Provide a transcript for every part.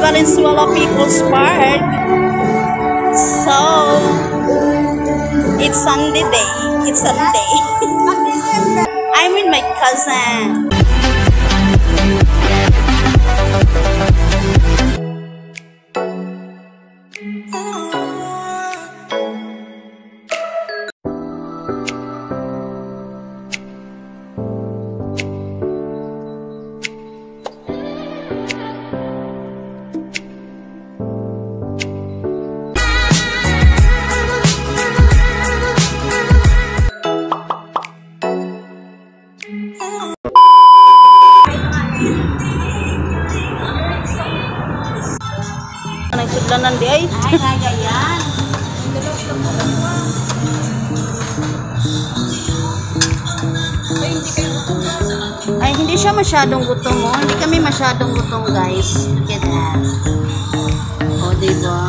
Valenzuela People's Park. So, it's Sunday day. It's Sunday. I'm with my cousin. Ay, hindi siya masyadong gutom mo. Hindi kami masyadong gutom, guys. Look at that. O, diba?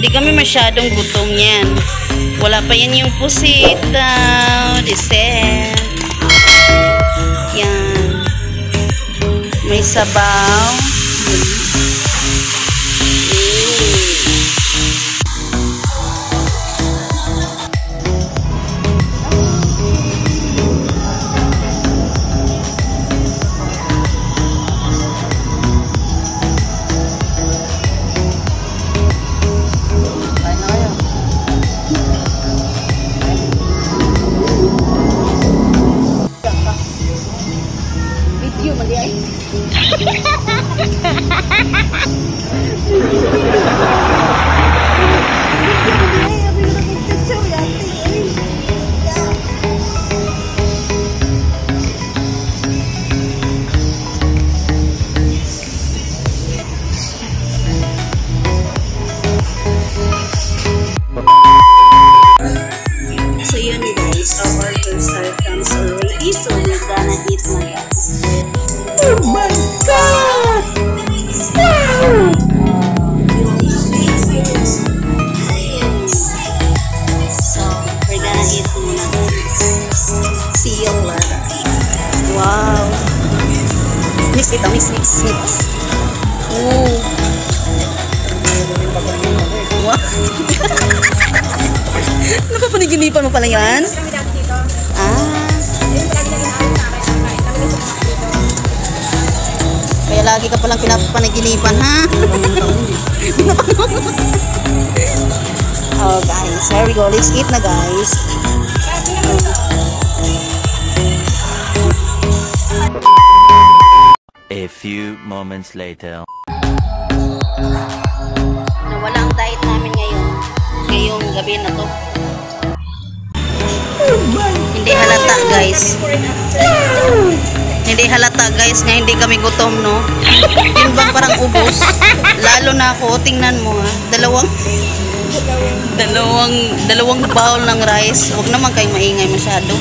Hindi kami masyadong gutom yan. Wala pa yan yung pusita. Dessert. Yan. May sabaw. Mix, mix, mix. Ooh! Wow! Napapaniginipan mo pala yan? Ah. Kaya lagi ka palang pinapanaginipan, ha? oh, guys. Here we go. Let's eat na, guys. A few moments later. Nawala ang diet namin ngayon. Ngayong gabi na to. Hindi halata, guys. Hindi halata, guys, nga hindi kami gutom, no? Yun bang parang ubos? Lalo na ako, tingnan mo, ha? Dalawang dalawang dalawang bowl ng rice. Huwag naman kayong maingay masyado.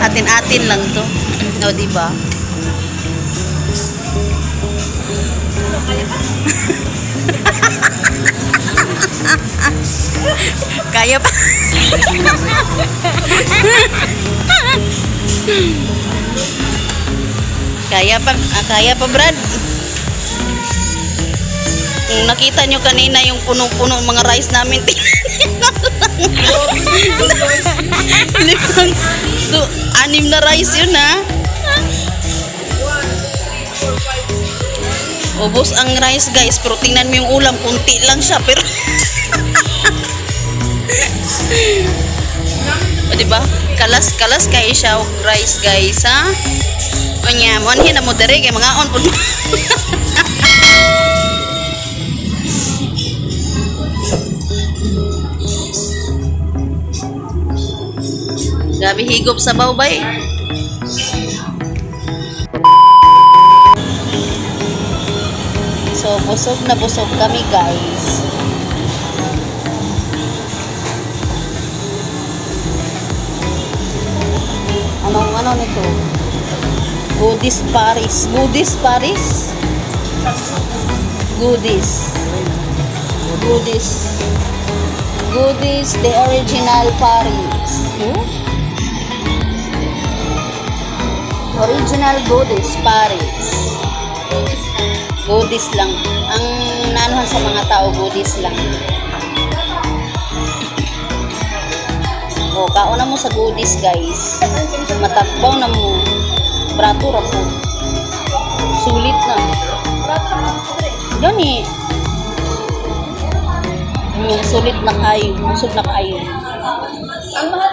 Atin-atin lang to. O, di ba? Kaya pa. kaya pa, ah, kaya pa Brad. Kung nakita nyo kanina yung puno-puno ng mga rice namin, limang, do, anim na rice yun ha. Ubos ang rice guys, pero tingnan mo yung ulam, kunti lang siya, pero o diba? Kalas kalas kay siya rice guys ha. Onya mo anhin na mo dere kay mga on pud. Gabi higop sa bawbay. So, busog na busog kami guys. Anong ano nito? Goodies Paris. Goodies Paris? Goodies. Goodies. Goodies, the original Paris. Oh? Original goodies, Paris. Goodies lang. Ang naanuhan sa mga tao, goodies lang. O, kauna mo sa goodies, guys. Matakbaw na mo. Brato ra. Sulit na. Gani. Mm, sulit na kayo. Usog na kayo. Oh,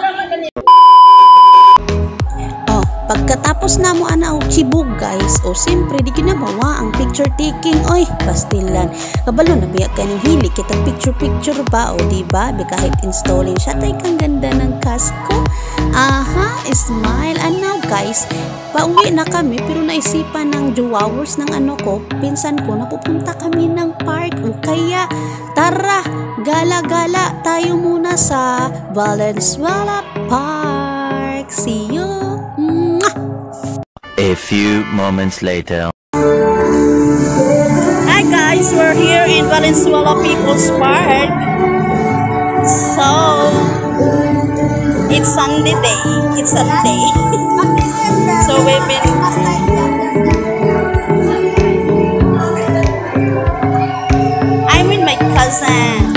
pagkatapos na mo ana og chibog guys, o siyempre di ginabawa ang picture taking oy, pastilan. Kabalo na biya kaning hili kitang picture picture ba o di ba? Bi kahit installing siya tay kang ganda ng kasko. Aha, smile. Now guys, pauwi na kami pero naisipan ng hours ng ano ko, pinsan ko napupunta kami ng park o kaya tara, gala-gala tayo muna sa Valenzuela Park. See you! A few moments later. Hi guys, we're here in Valenzuela People's Park. So, it's Sunday day. It's Sunday. so we've been I'm with my cousin.